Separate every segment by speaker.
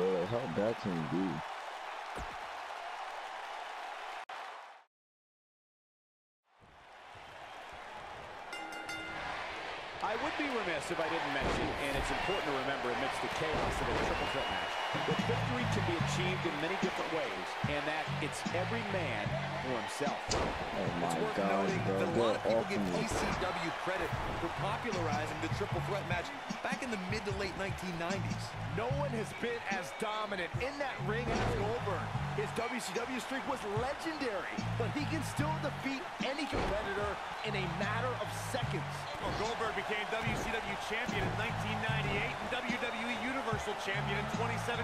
Speaker 1: bro. Like, how bad can you be?
Speaker 2: Be remiss if I didn't mention, and it's important to remember amidst the chaos of a triple threat match, that victory can be achieved in many different ways, and that it's every man for himself.
Speaker 1: Oh my
Speaker 3: It's worth
Speaker 1: gosh,
Speaker 3: noting
Speaker 1: bro.
Speaker 3: that a lot of people give. ECW credit for popularizing the triple threat match back in the mid to late 1990s.
Speaker 4: No one has been as dominant in that ring as Goldberg. His WCW streak was legendary, but he can still defeat any competitor in a matter of seconds.
Speaker 5: Goldberg became WCW champion in 1998 and WWE Universal champion in 2017.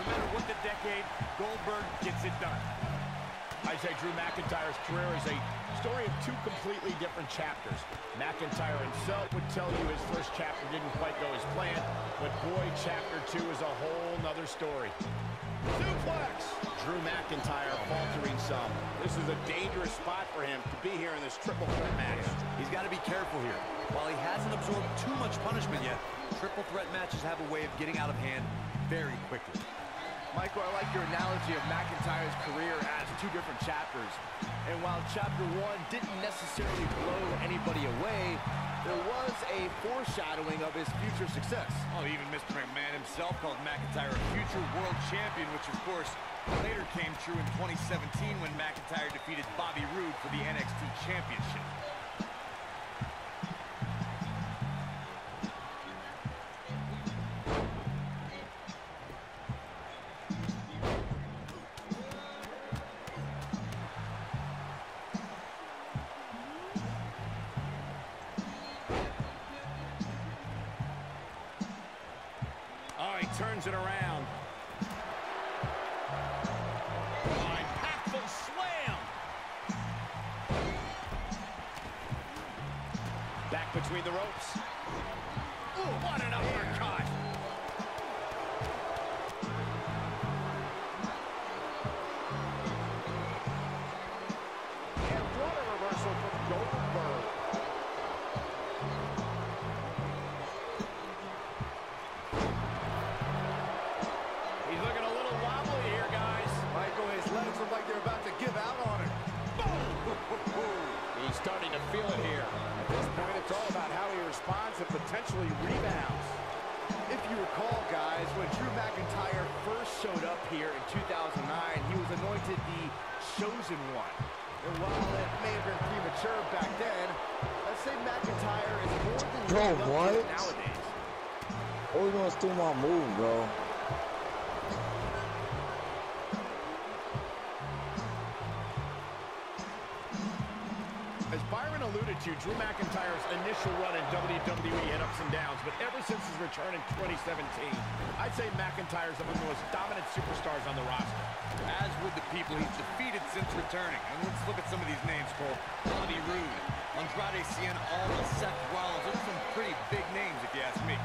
Speaker 5: No matter what the decade, Goldberg gets it done.
Speaker 4: I say Drew McIntyre's career is a story of two completely different chapters. McIntyre himself would tell you his first chapter didn't quite go as planned, but boy, chapter two is a whole nother story. Suplex! Drew McIntyre faltering some. This is a dangerous spot for him to be here in this triple threat match.
Speaker 3: He's got to be careful here. While he hasn't absorbed too much punishment yet, triple threat matches have a way of getting out of hand very quickly.
Speaker 4: Michael, I like your analogy of McIntyre's career as two different chapters. And while chapter one didn't necessarily blow anybody away, there was a foreshadowing of his future success.
Speaker 5: Oh, even Mr. McMahon himself called McIntyre a future world champion, which of course later came true in 2017 when McIntyre defeated Bobby Roode for the NXT championship.
Speaker 2: Turns it around. Between the ropes. Ooh, what an uppercut. Feel it here. At this point, it's all about how he responds and potentially rebounds.
Speaker 4: If you recall, guys, when Drew McIntyre first showed up here in 2009, he was anointed the Chosen One. And while it may have been premature back then, let's say McIntyre is more than
Speaker 1: Bro,
Speaker 4: living up to
Speaker 1: what?
Speaker 4: nowadays.
Speaker 1: Oh, you gonna steal my move, bro.
Speaker 2: Drew McIntyre's initial run in WWE had ups and downs, but ever since his return in 2017, I'd say McIntyre's among the most dominant superstars on the roster.
Speaker 3: As with the people he's defeated since returning. And let's look at some of these names, Cole. Bobby Roode, Andrade Cien Almas, Seth Rollins. Those are some pretty big names, if you ask me.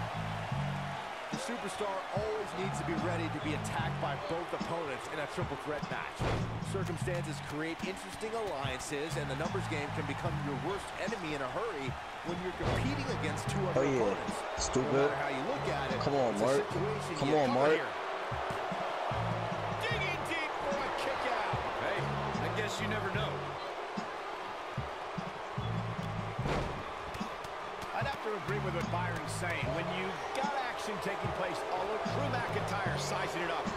Speaker 4: The superstar always needs to be ready to be attacked by both opponents in a triple threat match. Circumstances create interesting alliances, and the numbers game can become your worst enemy in a hurry when you're competing against two other
Speaker 1: Oh, yeah.
Speaker 4: opponents. No
Speaker 1: Stupid.
Speaker 4: matter how you look at it,
Speaker 1: Come on, Mark. Come on, Mark.
Speaker 4: here.
Speaker 2: Digging deep for a kick out.
Speaker 3: Hey, I guess you never know.
Speaker 2: I'd have to agree with what Byron's saying. When you got action taking place all over, Drew McIntyre sizing it up.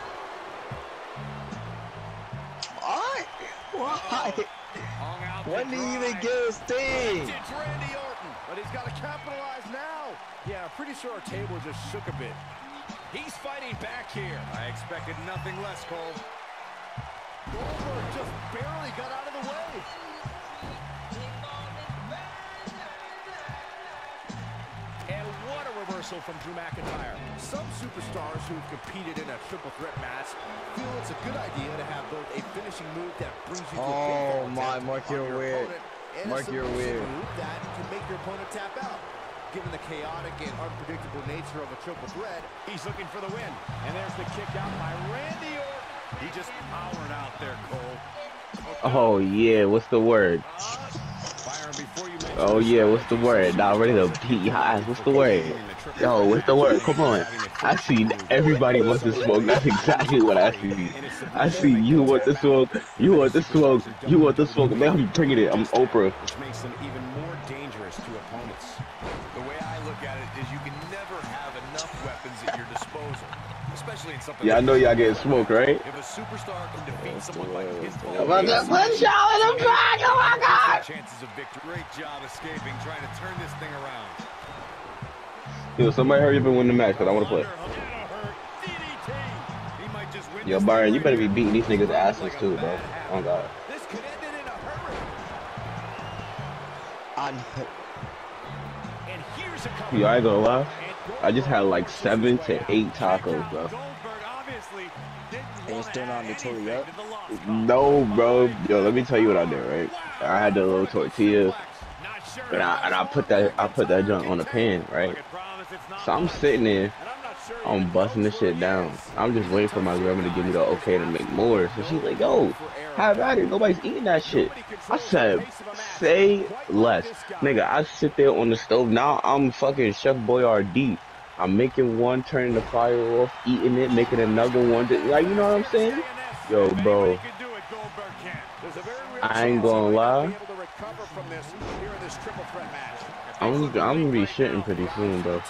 Speaker 1: Why? Why?
Speaker 2: Hung out
Speaker 1: When
Speaker 2: to
Speaker 1: did he even get his thing?
Speaker 2: It's Randy Orton.
Speaker 4: But he's got to capitalize now. Yeah, I'm pretty sure our table just shook a bit.
Speaker 2: He's fighting back here.
Speaker 3: I expected nothing less, Cole.
Speaker 4: Goldberg just barely got out of the way.
Speaker 2: Reversal from Drew McIntyre.
Speaker 4: Some superstars who've competed in a triple threat match feel it's a good idea to have both a finishing move that brings you to a
Speaker 1: Oh, my, Mark, you're
Speaker 4: your
Speaker 1: weird. Mark,
Speaker 4: a
Speaker 1: you're weird.
Speaker 4: move that can make your opponent tap out. Given the chaotic and unpredictable nature of a triple threat,
Speaker 2: He's looking for the win. And there's the kick out by Randy Orton.
Speaker 5: He just powered out there, Cole.
Speaker 1: Oh yeah, what's the word?
Speaker 2: Uh,
Speaker 5: Oh yeah, what's the word? Now ready to beat your ass. What's the word? Yo, what's the word? Come on. I see everybody wants to smoke. That's exactly what I see. I see you want the smoke. You want the smoke. You want the smoke. Man, I'm bringing it. I'm Oprah.
Speaker 4: Which makes them even more dangerous to opponents.
Speaker 3: The way I look at it is you can never have enough weapons at your disposal. Especially in something
Speaker 5: Yeah, I know y'all getting smoked, right?
Speaker 3: If a superstar can defeat someone by his
Speaker 5: I'm about to y'all in the back. Oh my god.
Speaker 3: chances of victory. Great job escaping, trying to turn this thing around.
Speaker 5: Yo, somebody hurry up and win the match, cause I want to play.
Speaker 3: He might just win
Speaker 5: Yo, Byron, you better be beating these niggas' asses too, bro. Oh god.
Speaker 4: This could end it in a hurry.
Speaker 1: I,
Speaker 4: And here's a couple.
Speaker 5: Yo, I ain't gonna lie. I just had like seven to eight tacos, bro.
Speaker 3: Goldberg obviously didn't
Speaker 1: and still not the
Speaker 3: have
Speaker 1: yet.
Speaker 3: to the loss.
Speaker 5: No, bro. Yo, let me tell you what I did, right? I had the little
Speaker 3: tortilla,
Speaker 5: and I and I put that I put that junk on the pan, right? So I'm sitting there,
Speaker 4: I'm
Speaker 5: I'm busting this shit down. I'm just waiting for my grandma to give me the okay to make more. So she's like, "Yo, have at it. Nobody's eating that shit." I said, "Say less, nigga." I sit there on the stove. Now I'm fucking Chef Boyardee. I'm making one, turning the fire off, eating it, making another one. Like, you know what I'm saying? Yo, bro.
Speaker 4: There's a very real
Speaker 5: I ain't gonna lie.
Speaker 4: be able to recover from this here in this triple threat match.
Speaker 5: I'm I'm gonna be shitting pretty soon, bro.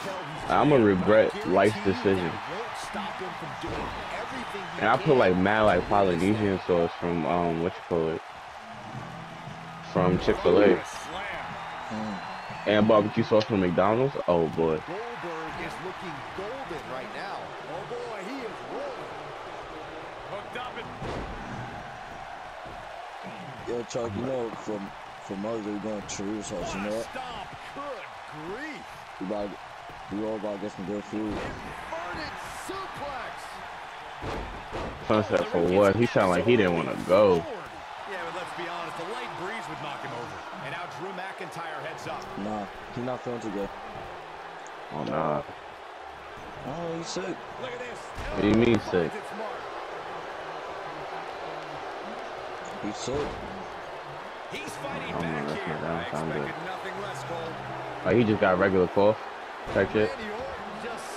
Speaker 5: I'm gonna regret life's decision.
Speaker 4: Won't stop him from doing everything he
Speaker 5: And I put like mad like Polynesian sauce from um what you call it from Chick Fil A and barbecue sauce from McDonald's. Oh boy,
Speaker 4: Goldberg is looking golden right now. Oh boy, he is rolling.
Speaker 3: Hooked up and
Speaker 1: yo, Chuck, you know, from from Mother's Day, we going to Chorizo sauce, you know what?
Speaker 4: Stomp. Good grief.
Speaker 1: We about, we all about to get some good food.
Speaker 4: Inverted suplex.
Speaker 5: Sunset for what? He sounded like he didn't want to go.
Speaker 3: yeah, but let's be honest, a light breeze would knock him over.
Speaker 4: And now Drew McIntyre heads up.
Speaker 1: Nah, he's not feeling too good.
Speaker 5: Oh nah,
Speaker 1: Oh, he's sick.
Speaker 4: Look at this.
Speaker 5: what do you mean sick?
Speaker 4: Finds its mark.
Speaker 1: He's sick.
Speaker 4: He's fighting
Speaker 5: Oh, no,
Speaker 4: back
Speaker 5: that's
Speaker 4: here.
Speaker 3: I
Speaker 5: don't sound good.
Speaker 3: expected nothing less, Cole.
Speaker 5: Like he just got regular cough. Type shit.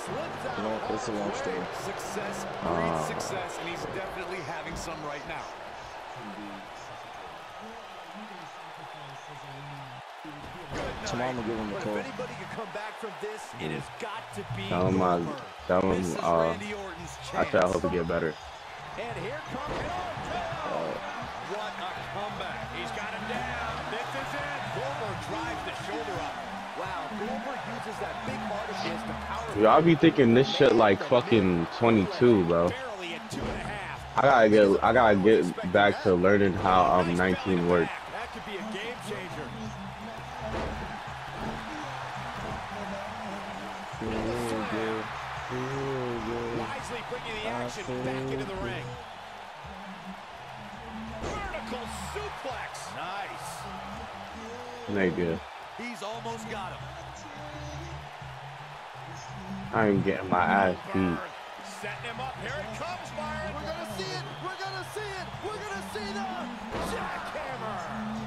Speaker 1: You know, it's a long story.
Speaker 3: Success breeds
Speaker 5: Ah.
Speaker 3: success, and he's definitely having some right now.
Speaker 1: Tomorrow I'm gonna give him a
Speaker 4: if
Speaker 1: call.
Speaker 4: anybody can come back from this, it has got to be
Speaker 5: Tell him, uh,
Speaker 4: Goldberg.
Speaker 5: tell him, uh,
Speaker 3: Randy Orton's
Speaker 5: I said I hope he get better.
Speaker 4: And here comes Orton.
Speaker 3: What a comeback.
Speaker 4: He's got him down. This is it. Goldberg drives the shoulder up.
Speaker 5: I be thinking this shit like fucking 22, bro. I gotta get I gotta get back to learning how um 19 works.
Speaker 4: That could be a game changer.
Speaker 1: Feel good. Feel good.
Speaker 4: Wisely bringing the action back into the ring. Vertical suplex. Nice.
Speaker 5: Nigga,
Speaker 3: He's almost got him.
Speaker 5: I ain't getting my ass beat.
Speaker 4: Goldberg Setting him up. Here it comes, Byron. We're going to see it. We're going to see it. We're going to see the jackhammer.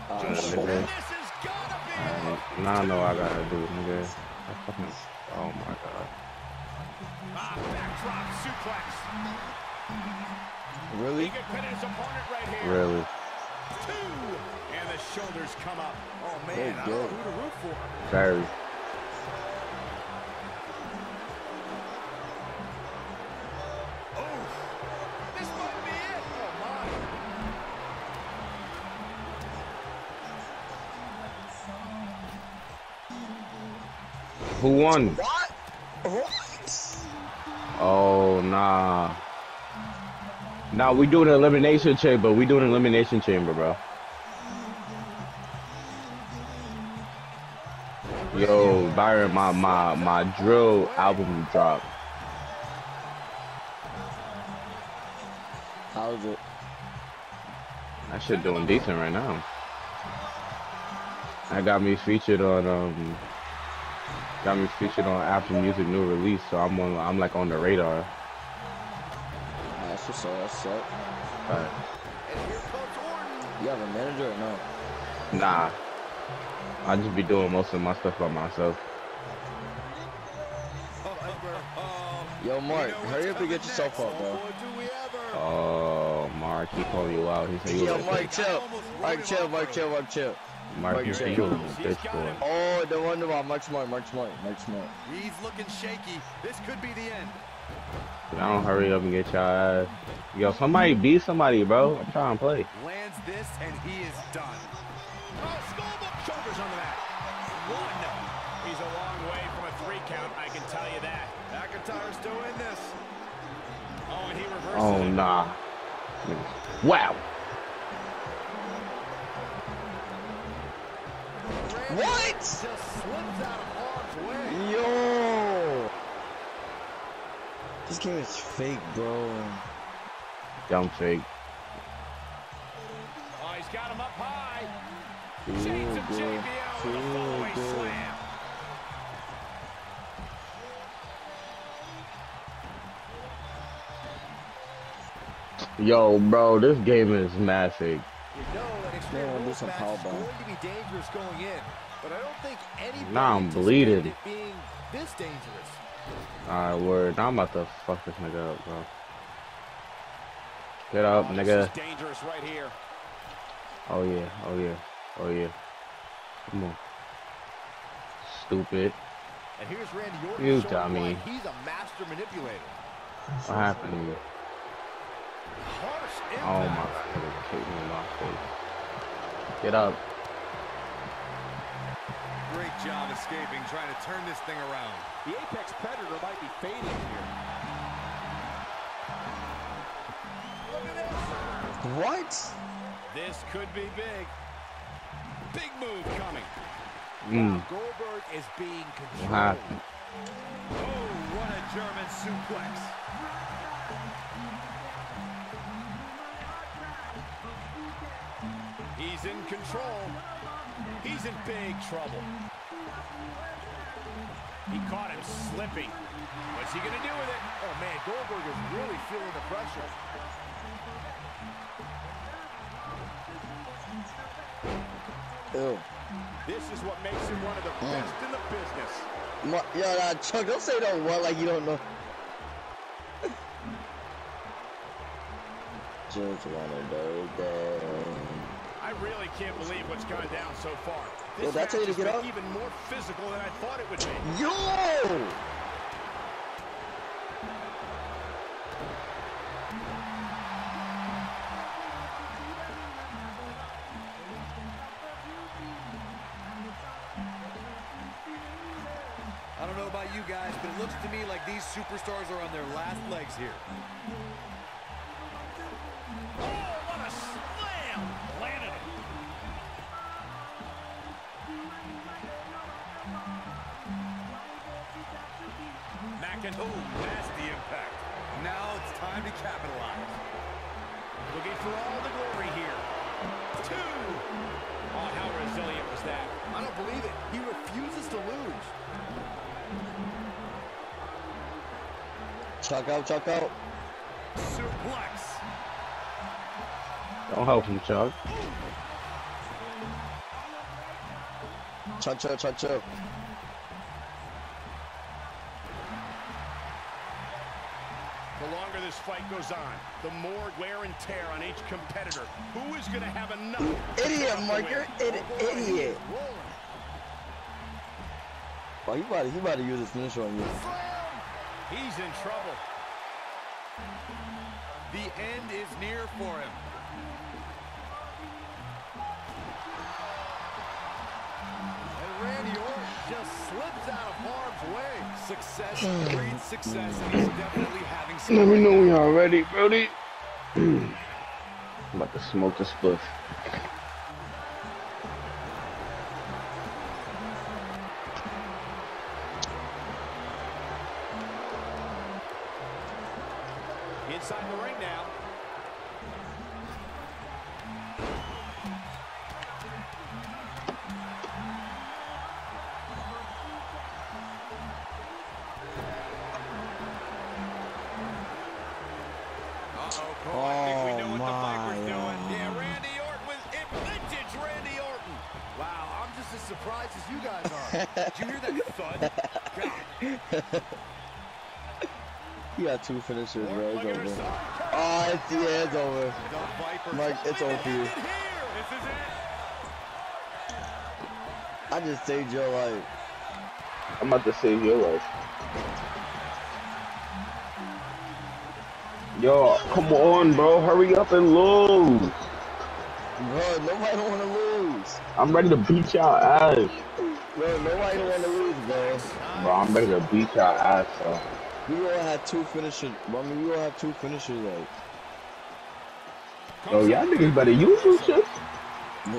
Speaker 5: Yeah,
Speaker 1: shit.
Speaker 4: This is going to be it.
Speaker 5: Now I know what I gotta do, nigga. I fucking, oh my god.
Speaker 4: Ah, backdrop suplex. He
Speaker 1: Really?
Speaker 4: could pin his opponent right here.
Speaker 5: Really?
Speaker 4: Two. And the shoulders come up. Oh, man. I don't know who to root for.
Speaker 5: Very.
Speaker 4: This might be it. Oh, my.
Speaker 5: Who won?
Speaker 1: What? What?
Speaker 5: Oh nah. Nah, we doing an elimination chamber. We doing an elimination chamber, bro. Yo, Byron, my my my drill album dropped.
Speaker 1: How's it?
Speaker 5: That shit doing decent right now. That got me featured on um got me featured on Apple Music new release, so I'm on I'm like on the radar.
Speaker 1: That's what's up. That's up.
Speaker 5: But
Speaker 4: And here comes Orton.
Speaker 1: You have a manager or no?
Speaker 5: nah. I just be doing most of my stuff by myself.
Speaker 1: Yo, Mark, hurry up and get yourself up, bro.
Speaker 5: Oh, Mark, he calling you out. He said you
Speaker 1: Yo,
Speaker 5: a
Speaker 1: Mark, chill. Mark, chill. Mark, chill. Mark, chill.
Speaker 5: Mark,
Speaker 1: Mark,
Speaker 5: you
Speaker 1: chill.
Speaker 5: you a bitch boy.
Speaker 1: Oh, the one about Mark Smart. Mark Smart. Mark Smart.
Speaker 3: He's looking shaky. This could be the end.
Speaker 5: I don't hurry up and get your ass. Yo, somebody beat somebody, bro. I'm trying to play.
Speaker 3: Lands this, and he is done.
Speaker 4: Oh, schoolboy shoulders on the mat. One. He's a long way from a three count, I can tell you that. McIntyre's still in this. Oh, and he reverses
Speaker 5: Oh,
Speaker 4: it.
Speaker 5: nah. Wow.
Speaker 1: What?
Speaker 4: Just slips out of harm's way.
Speaker 1: Yo. This game is fake, bro.
Speaker 5: Dumb fake.
Speaker 4: Oh, he's got him up high.
Speaker 1: Feel
Speaker 4: Chains of. JBL with a
Speaker 1: Feel
Speaker 4: fallaway slam.
Speaker 5: Yo, bro, this game is massive.
Speaker 4: You know that
Speaker 1: Man,
Speaker 4: extreme
Speaker 1: we'll do
Speaker 4: rules
Speaker 1: some power
Speaker 4: is
Speaker 1: bomb.
Speaker 4: going to be dangerous going in, but I don't think anybody
Speaker 5: Nah, I'm
Speaker 4: anticipated
Speaker 5: bleeding.
Speaker 4: being this dangerous.
Speaker 5: Alright, word. Now I'm about to fuck this nigga up, bro. Get up,
Speaker 4: Oh,
Speaker 5: nigga.
Speaker 4: Dangerous right here.
Speaker 5: Oh yeah, oh yeah, oh yeah. Come on. Stupid.
Speaker 4: And here's Randy Orton
Speaker 5: You dummy.
Speaker 4: he's a master manipulator.
Speaker 5: What happened to you? Oh my god, me in my face. Get up.
Speaker 3: Great job escaping, trying to turn this thing around.
Speaker 4: The Apex Predator might be fading here. Look at this.
Speaker 1: What?
Speaker 4: This could be big. Big move coming.
Speaker 5: Mm.
Speaker 4: Goldberg is being controlled.
Speaker 5: happened?
Speaker 3: Oh, what a German suplex.
Speaker 4: He's in control. He's in big trouble. He caught him slipping. What's he going to do with it? Oh, man, Goldberg is really feeling the pressure.
Speaker 1: Ew.
Speaker 4: This is what makes him one of the
Speaker 1: Mm.
Speaker 4: best in the business.
Speaker 1: Ma yo, nah, Chuck, don't say that what like you don't know. Just wanna know that.
Speaker 4: I really can't believe what's gone down so far. This
Speaker 1: did I tell you
Speaker 4: match has
Speaker 1: get
Speaker 4: been
Speaker 1: up?
Speaker 4: even more physical than I thought it would be.
Speaker 1: Yo!
Speaker 3: I don't know about you guys, but it looks to me like these superstars are on their last legs here.
Speaker 4: McIn
Speaker 3: Oh, nasty impact. Now it's time to capitalize.
Speaker 4: looking for all the glory here. Two. Oh, how resilient was that? I don't believe it. He refuses to lose.
Speaker 1: Chuck out, Chuck out.
Speaker 3: Suplex.
Speaker 5: Don't help him, Chuck.
Speaker 1: Chuck, Chuck, Chuck, Chuck.
Speaker 4: Fight goes on, the more wear and tear on each competitor. Who is going to have enough?
Speaker 1: Idiot, Mark, you're an idiot. Oh, he about to, he about to use his finisher on you.
Speaker 4: He's in trouble.
Speaker 3: The end is near for him.
Speaker 4: Just slips out of harm's way.
Speaker 3: Success hmm. breeds success, and he's definitely having some.
Speaker 5: Let me know when y'all ready, Brody. I'm about to smoke this spliff.
Speaker 4: Inside the ring now.
Speaker 1: He got two finishers, bro. It's over. Oh, it's, yeah, it's over. Mike, it's over for you. I just saved your life.
Speaker 5: I'm about to save your life. Yo, come on, bro. Hurry up and lose.
Speaker 1: Bro, nobody don't want to lose.
Speaker 5: I'm ready to beat y'all ass.
Speaker 1: Bro, nobody don't want to lose, bro.
Speaker 5: Bro, I'm ready to beat y'all ass, bro.
Speaker 1: We all had two finishes. Bro, I mean, we all have two finishes, like.
Speaker 5: Yo, y'all niggas better use this shit.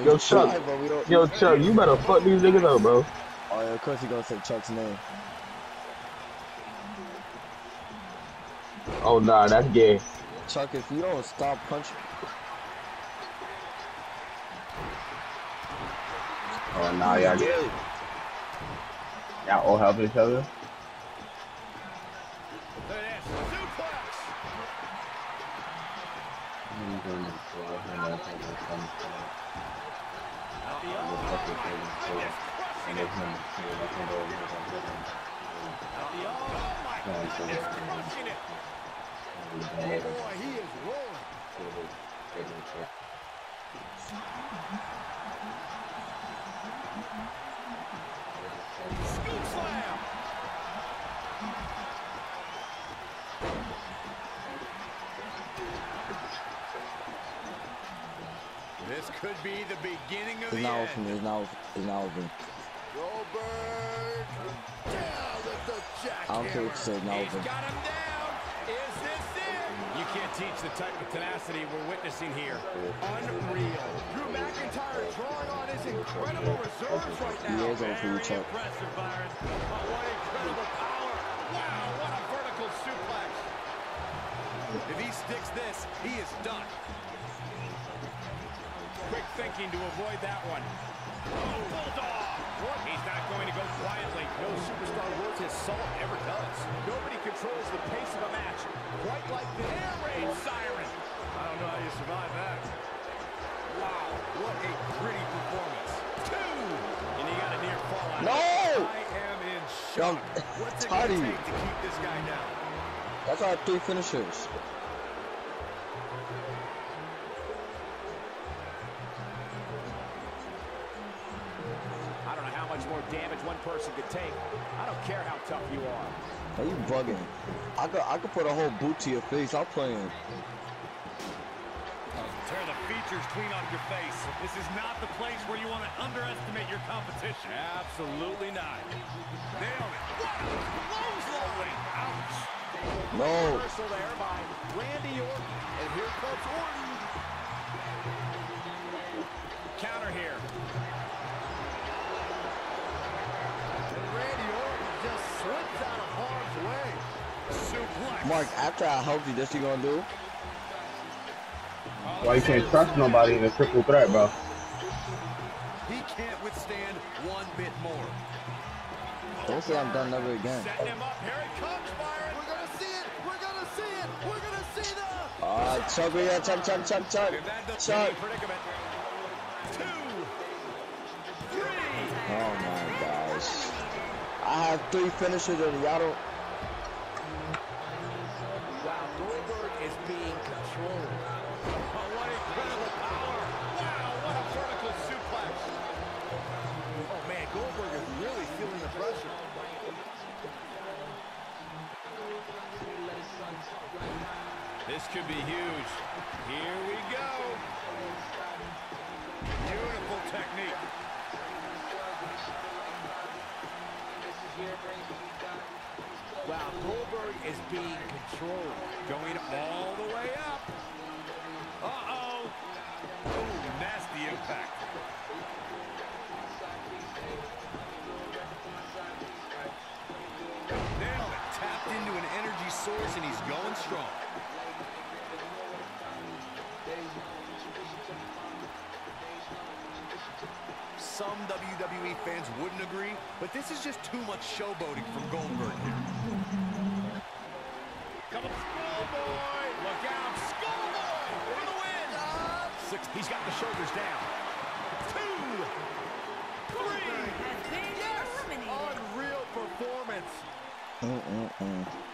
Speaker 5: Yo, Chuck. Yo, Chuck, you better fuck these niggas up, bro.
Speaker 1: Oh, yeah, of course he gonna say Chuck's name.
Speaker 5: Oh, nah, that's gay.
Speaker 1: Chuck, if you don't stop punching.
Speaker 5: Oh, nah, y'all,
Speaker 1: Yeah.
Speaker 5: Y'all all helping each other.
Speaker 4: Boy, he is rolling.
Speaker 3: Could be the beginning of
Speaker 1: It's
Speaker 3: the
Speaker 1: not
Speaker 3: end.
Speaker 1: open. It's not. It's not open.
Speaker 4: Goldberg down with the jackhammer.
Speaker 1: I don't care what you say. It's not
Speaker 4: He's
Speaker 1: open.
Speaker 4: got him down. Is this it?
Speaker 6: You can't teach the type of tenacity we're witnessing here.
Speaker 4: Unreal. Drew McIntyre drawing on his incredible reserves right
Speaker 1: He is over for you,
Speaker 4: impressive, Byron. But what incredible power. Wow, what a vertical suplex.
Speaker 3: If he sticks this, he is done.
Speaker 6: Quick thinking to avoid that one. Oh, Bulldog! He's not going to go quietly.
Speaker 4: No superstar worth his salt ever does. Nobody controls the pace of a match quite like the air raid siren. I don't know how you survive that.
Speaker 3: Wow, what a gritty performance.
Speaker 4: Two.
Speaker 6: And he got a near fall out.
Speaker 1: No!
Speaker 3: I am in
Speaker 1: Yo,
Speaker 3: shock. What's it
Speaker 1: Toddy.
Speaker 3: going to take to keep this guy down?
Speaker 1: That's our three finishers.
Speaker 4: More damage one person could take. I don't care how tough you are.
Speaker 1: Are you bugging? I could. I could put a whole boot to your face. I'm playing.
Speaker 3: Oh, tear the features clean off your face. This is not the place where you want to underestimate your competition.
Speaker 4: Absolutely not.
Speaker 3: Nailed it. What a clothesline. Ouch.
Speaker 1: No.
Speaker 4: Reversal there by Randy Orton. And here comes Orton.
Speaker 1: Mark, after I helped you, this you gonna do?
Speaker 5: Why you can't trust nobody in a triple threat, bro?
Speaker 3: He can't withstand one bit more.
Speaker 1: Don't say I'm done never again.
Speaker 4: Setting him up. Here it comes, Byron. We're going to see it. We're going to see it. We're going to see the...
Speaker 1: Ah, Chuck, yeah, Chuck.
Speaker 4: any predicament. Two. Three.
Speaker 1: Oh my gosh. I have three finishers and y'all don't.
Speaker 6: This could be huge. Here we go.
Speaker 3: Beautiful technique.
Speaker 4: Wow, Goldberg is being controlled.
Speaker 3: Going all the way up. Uh-oh. Ooh, nasty impact. Nailed it. Tapped into an energy source, and he's going strong. WWE fans wouldn't agree, but this is just too much showboating from Goldberg here.
Speaker 4: Come on, Skullboy! Look out, schoolboy for the win! Six, he's got the shoulders down. Two! Three! Yes! Unreal performance!
Speaker 1: Mm -mm -mm.